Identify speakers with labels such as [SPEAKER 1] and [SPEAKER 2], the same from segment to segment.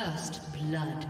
[SPEAKER 1] First blood.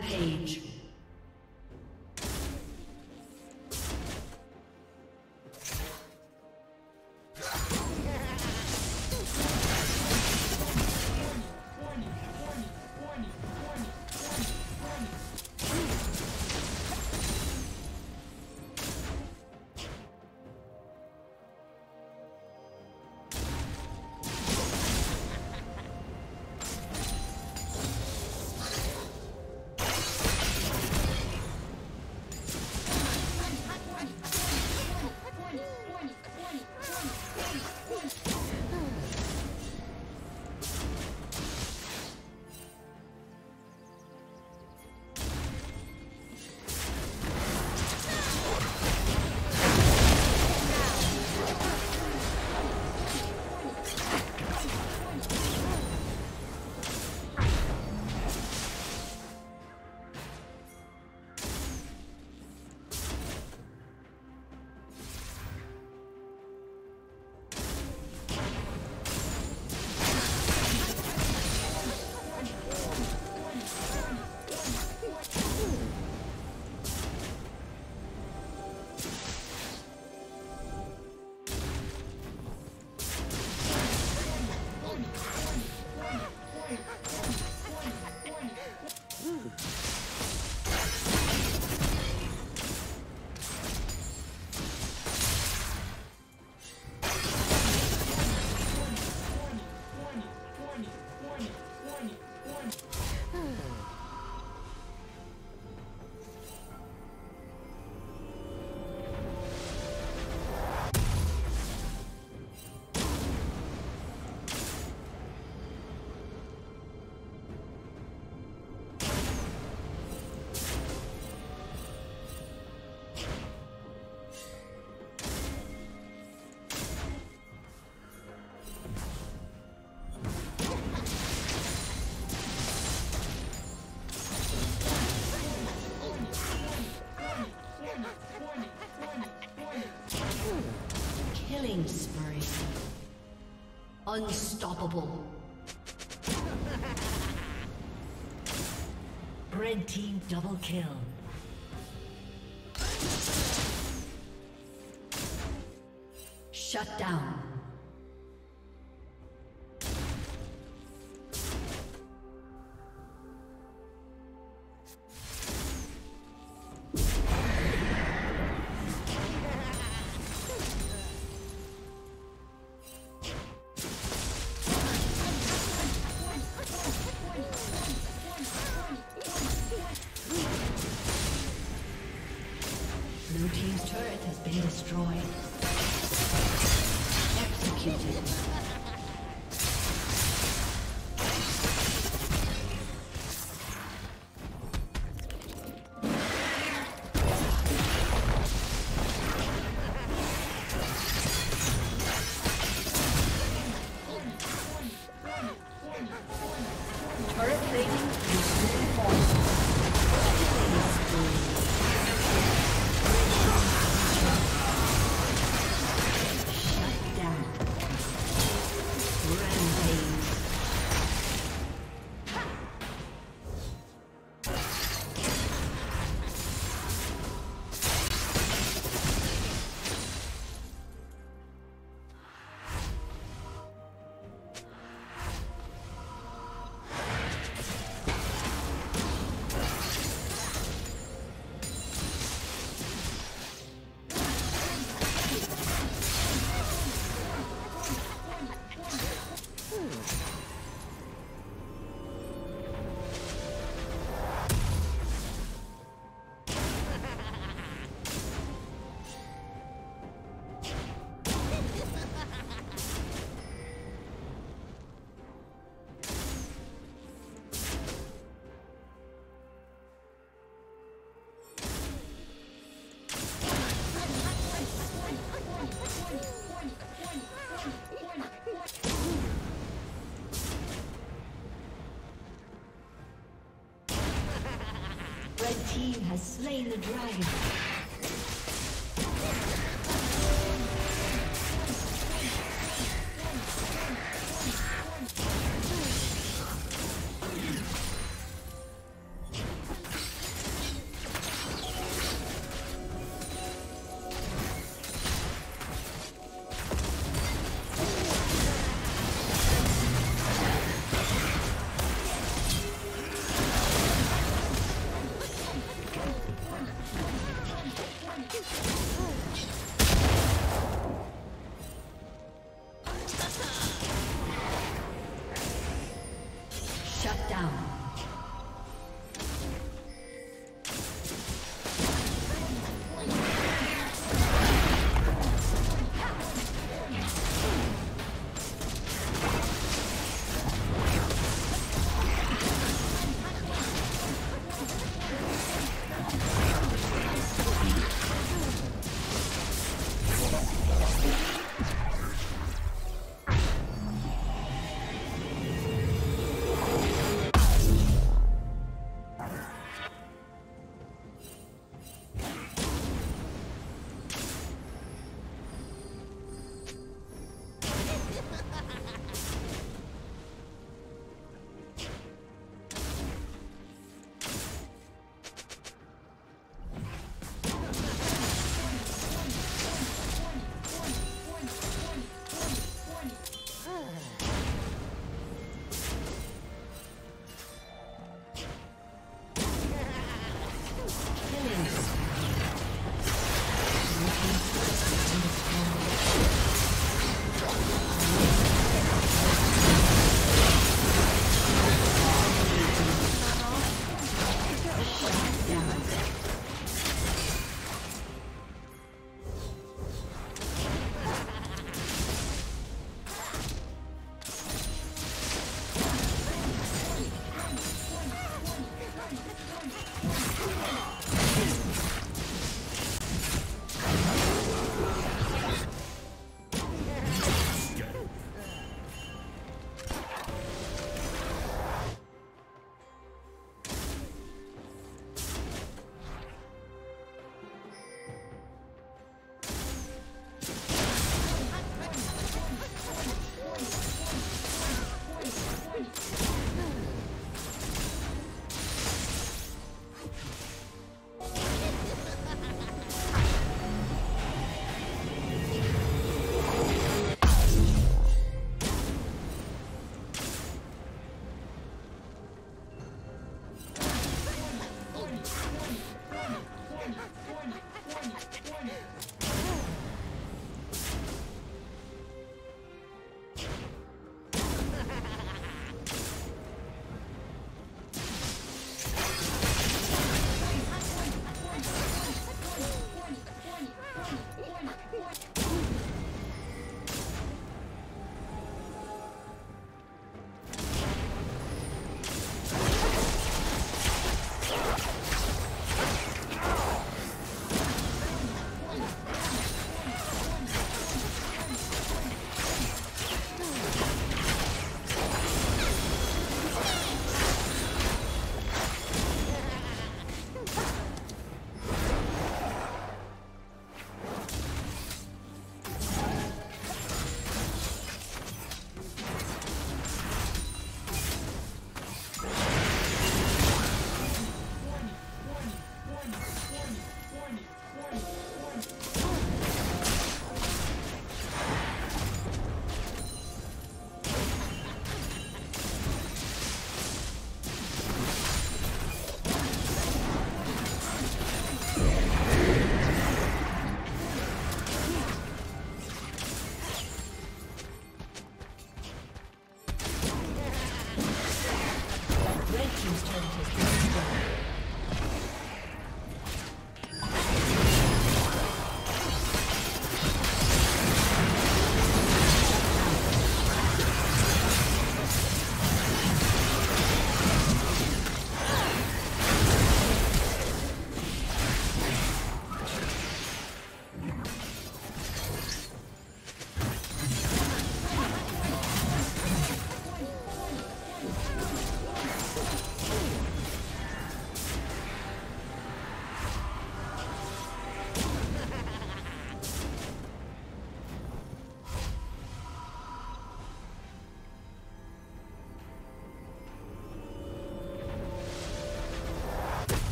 [SPEAKER 1] Rampage. Unstoppable. Red team double kill. Shut down. destroyed. Executed. Slain the dragon. down.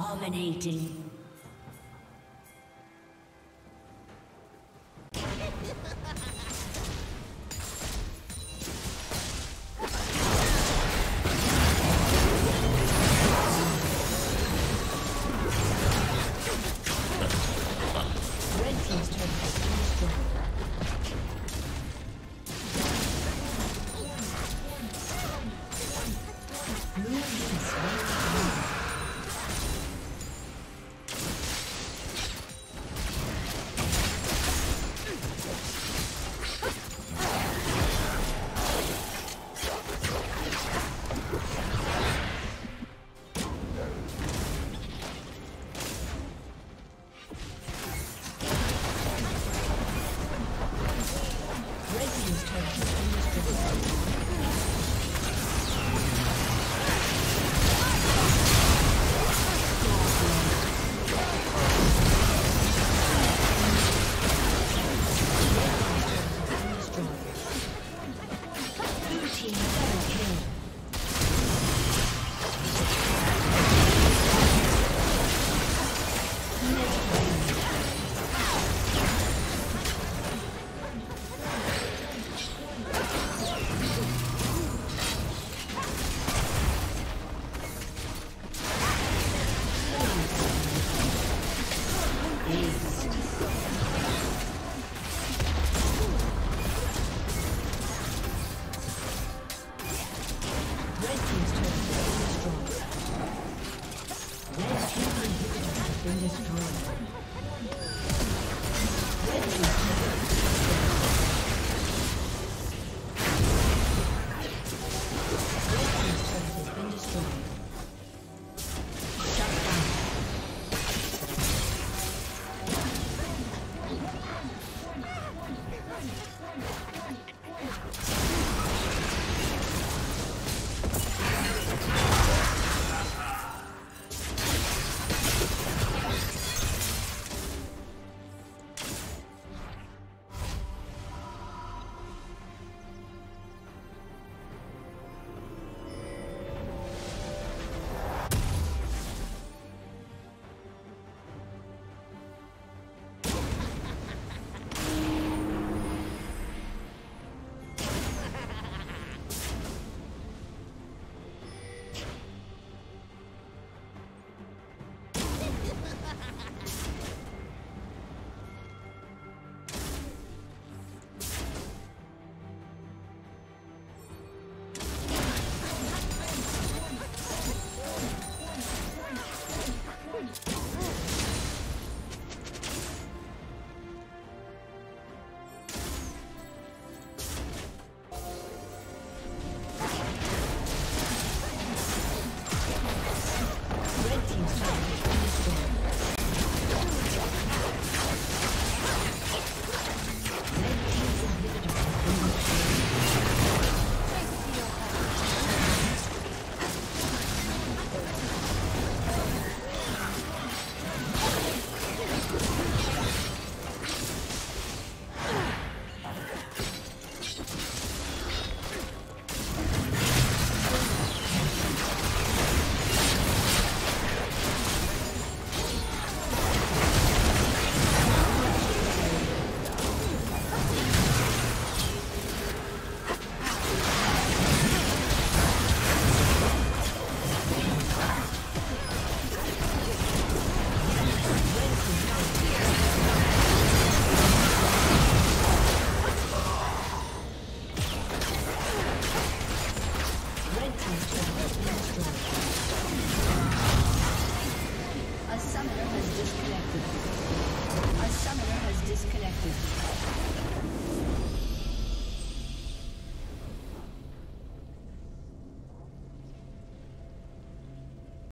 [SPEAKER 1] Dominating.